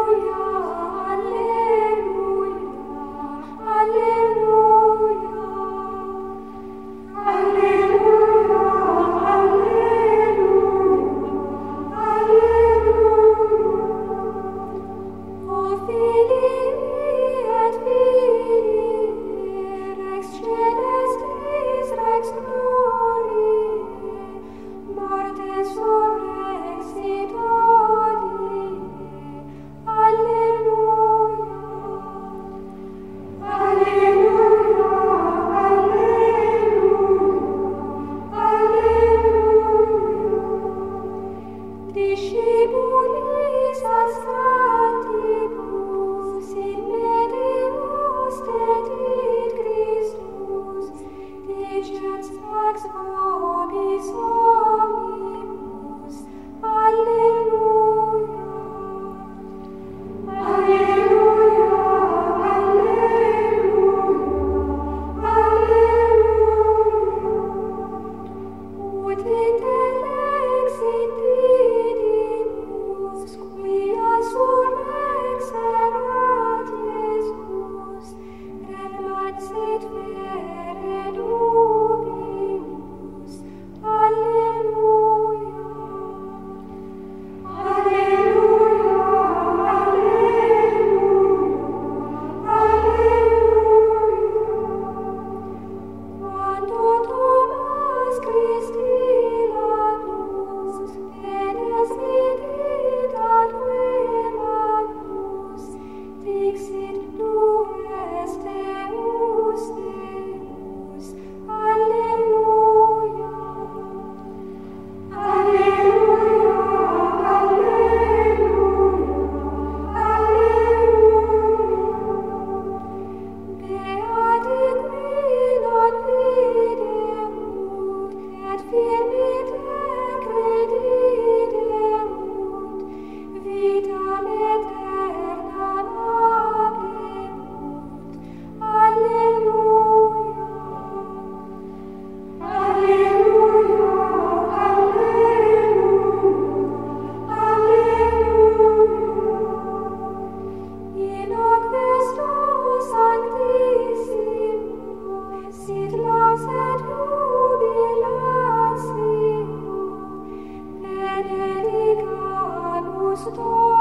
Hallelujah. sit fair. Benedicamus stars.